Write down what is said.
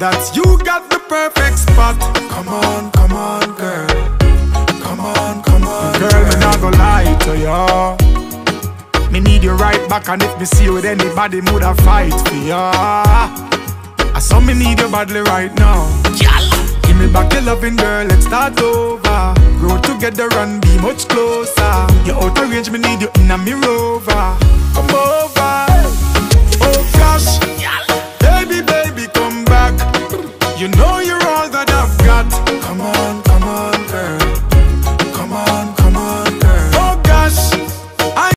that you got the perfect spot. Come on, come on, girl. Come on, come on, girl. Me not gonna lie to you. Me need you right back, and if me see you with anybody, mood I fight for ya. I saw me need you badly right now. Give me back your loving girl, let's start over. Grow together and be much closer. You're out of range, me need you in a me rover. Come on. You know you're right.